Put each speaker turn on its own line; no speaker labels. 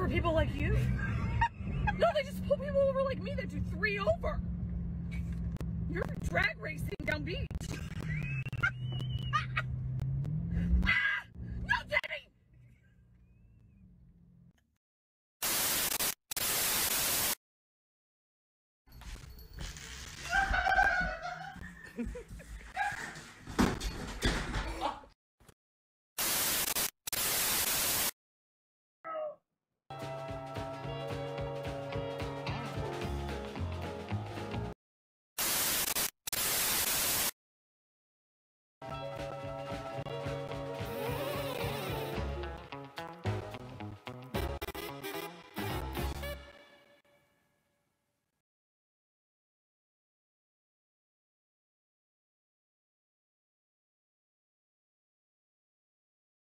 for people like you. no, they just pull people over like me that do three over. You're drag racing down beach.